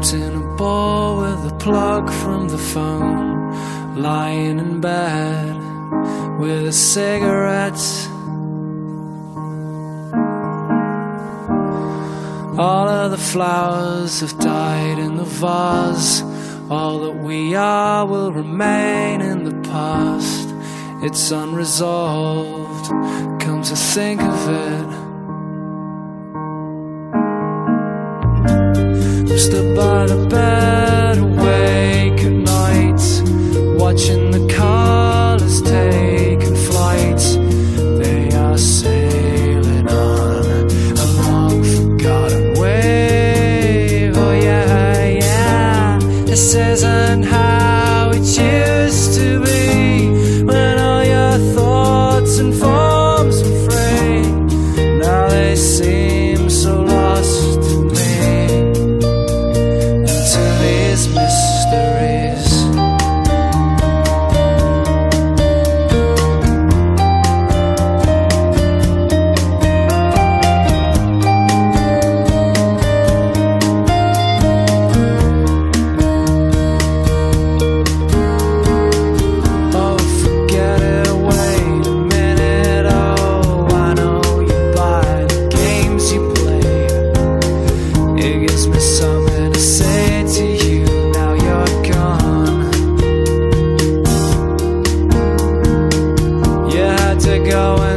Wrapped in a ball with a plug from the phone. Lying in bed with a cigarette. All of the flowers have died in the vase. All that we are will remain in the past. It's unresolved. Come to think of it. just about a bed awake at night, watching the colors taking flight. They are sailing on a long forgotten wave. Oh yeah, yeah. This isn't how it used. going.